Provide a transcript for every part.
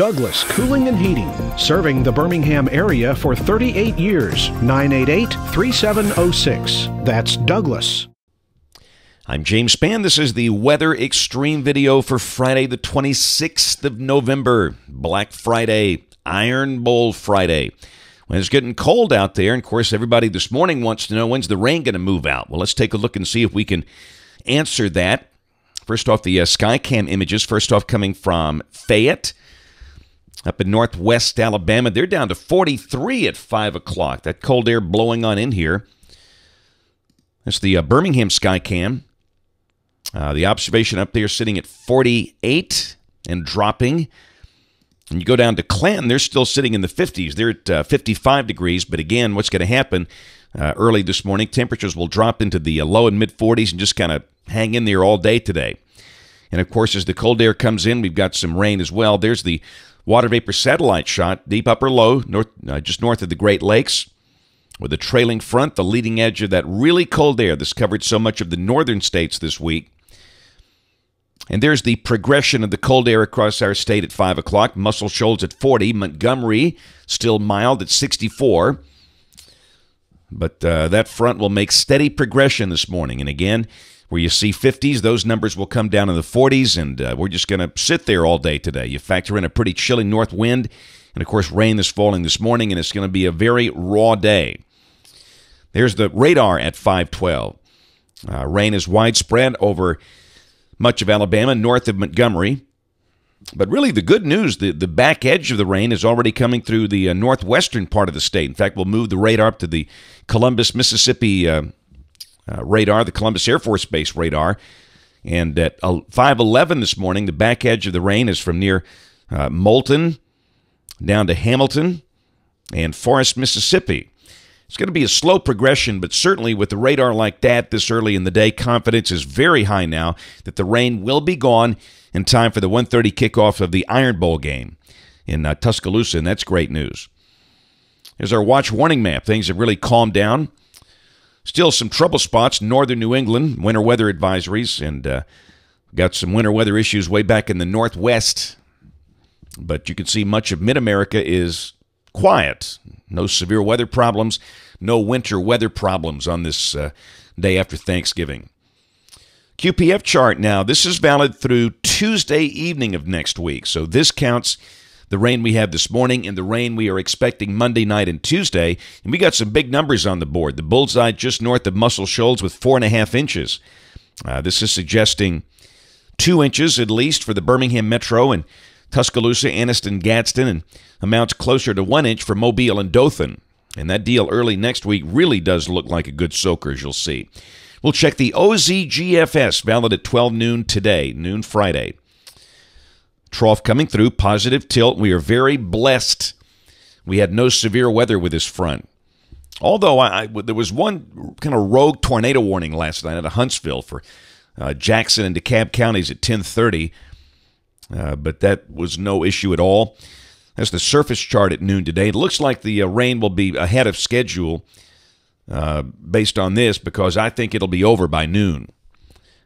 Douglas Cooling and Heating, serving the Birmingham area for 38 years. 988 3706. That's Douglas. I'm James Spann. This is the Weather Xtreme video for Friday, the 26th of November, Black Friday, Iron Bowl Friday. When it's getting cold out there, and of course, everybody this morning wants to know when's the rain going to move out. Well, let's take a look and see if we can answer that. First off, the uh, Skycam images. First off, coming from Fayette up in northwest Alabama. They're down to 43 at 5 o'clock. That cold air blowing on in here. That's the uh, Birmingham Skycam. Uh, the observation up there sitting at 48 and dropping. And you go down to Clanton, they're still sitting in the 50s. They're at uh, 55 degrees. But again, what's going to happen uh, early this morning? Temperatures will drop into the uh, low and mid 40s and just kind of hang in there all day today. And of course, as the cold air comes in, we've got some rain as well. There's the water vapor satellite shot, deep upper low, north, uh, just north of the Great Lakes, with a trailing front, the leading edge of that really cold air that's covered so much of the northern states this week. And there's the progression of the cold air across our state at 5 o'clock. Muscle Shoals at 40. Montgomery still mild at 64. But uh, that front will make steady progression this morning. And again, where you see 50s, those numbers will come down in the 40s, and uh, we're just going to sit there all day today. You factor in a pretty chilly north wind, and of course, rain is falling this morning, and it's going to be a very raw day. There's the radar at 512. Uh, rain is widespread over much of Alabama, north of Montgomery. But really, the good news, the, the back edge of the rain is already coming through the uh, northwestern part of the state. In fact, we'll move the radar up to the Columbus, Mississippi uh, uh, radar, the Columbus Air Force Base radar. And at 511 this morning, the back edge of the rain is from near uh, Moulton down to Hamilton and Forest, Mississippi. It's going to be a slow progression, but certainly with the radar like that this early in the day, confidence is very high now that the rain will be gone in time for the 1:30 kickoff of the Iron Bowl game in uh, Tuscaloosa, and that's great news. Here's our watch warning map. Things have really calmed down. Still some trouble spots, northern New England, winter weather advisories, and uh, got some winter weather issues way back in the northwest. But you can see much of mid America is quiet. No severe weather problems, no winter weather problems on this uh, day after Thanksgiving. QPF chart now. This is valid through Tuesday evening of next week. So this counts the rain we have this morning and the rain we are expecting Monday night and Tuesday. And we got some big numbers on the board. The bullseye just north of Muscle Shoals with four and a half inches. Uh, this is suggesting two inches at least for the Birmingham Metro and Tuscaloosa, Anniston, Gadsden, and amounts closer to one inch for Mobile and Dothan. And that deal early next week really does look like a good soaker, as you'll see. We'll check the OZGFS, valid at 12 noon today, noon Friday. Trough coming through, positive tilt. We are very blessed. We had no severe weather with this front. Although I, I, there was one kind of rogue tornado warning last night at Huntsville for uh, Jackson and DeKalb counties at 1030, uh, but that was no issue at all. That's the surface chart at noon today. It looks like the uh, rain will be ahead of schedule uh, based on this because I think it'll be over by noon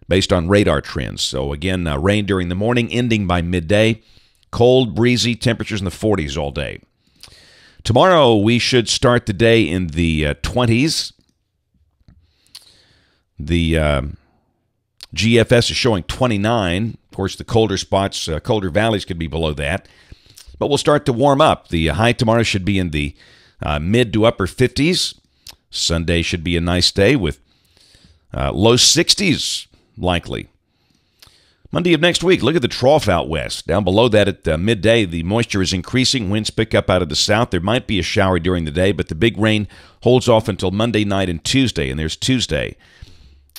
based on radar trends. So, again, uh, rain during the morning, ending by midday. Cold, breezy, temperatures in the 40s all day. Tomorrow, we should start the day in the uh, 20s. The uh, GFS is showing 29. Of course, the colder spots, uh, colder valleys could be below that. But we'll start to warm up. The high tomorrow should be in the uh, mid to upper 50s. Sunday should be a nice day with uh, low 60s likely. Monday of next week, look at the trough out west. Down below that at uh, midday, the moisture is increasing. Winds pick up out of the south. There might be a shower during the day, but the big rain holds off until Monday night and Tuesday, and there's Tuesday.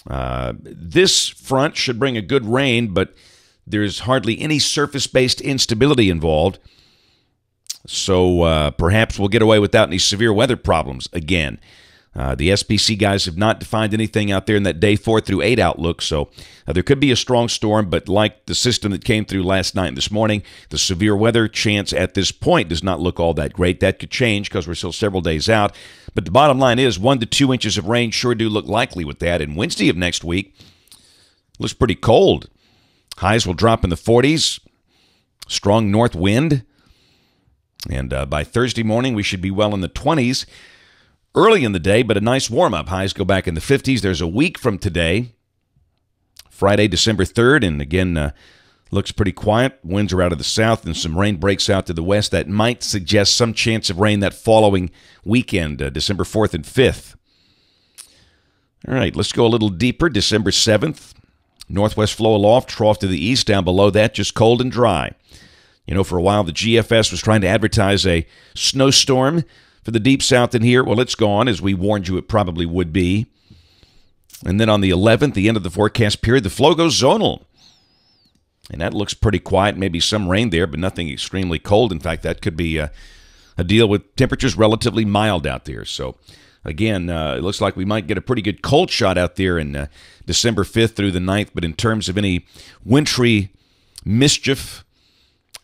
Uh, this front should bring a good rain, but there's hardly any surface based instability involved. So uh, perhaps we'll get away without any severe weather problems again. Uh, the SPC guys have not defined anything out there in that day four through eight outlook, so uh, there could be a strong storm, but like the system that came through last night and this morning, the severe weather chance at this point does not look all that great. That could change because we're still several days out. But the bottom line is one to two inches of rain sure do look likely with that. And Wednesday of next week looks pretty cold. Highs will drop in the 40s. Strong north wind. And uh, by Thursday morning, we should be well in the 20s early in the day, but a nice warm up. Highs go back in the 50s. There's a week from today, Friday, December 3rd, and again, uh, looks pretty quiet. Winds are out of the south, and some rain breaks out to the west. That might suggest some chance of rain that following weekend, uh, December 4th and 5th. All right, let's go a little deeper. December 7th, northwest flow aloft, trough to the east. Down below that, just cold and dry. You know, for a while, the GFS was trying to advertise a snowstorm for the deep south in here. Well, it's gone, as we warned you it probably would be. And then on the 11th, the end of the forecast period, the flow goes zonal. And that looks pretty quiet. Maybe some rain there, but nothing extremely cold. In fact, that could be a, a deal with temperatures relatively mild out there. So, again, uh, it looks like we might get a pretty good cold shot out there in uh, December 5th through the 9th. But in terms of any wintry mischief,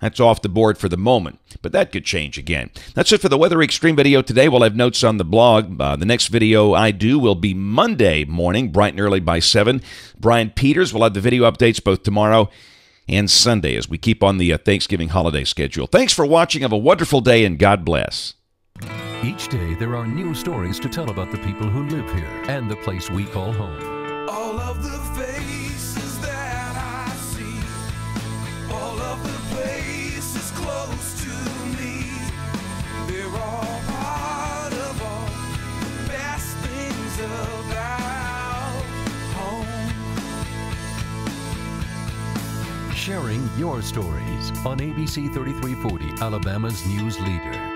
that's off the board for the moment, but that could change again. That's it for the Weather Xtreme video today. We'll have notes on the blog. Uh, the next video I do will be Monday morning, bright and early by 7. Brian Peters will have the video updates both tomorrow and Sunday as we keep on the uh, Thanksgiving holiday schedule. Thanks for watching. Have a wonderful day and God bless. Each day, there are new stories to tell about the people who live here and the place we call home. All of the Sharing your stories on ABC 33/40, Alabama's news leader.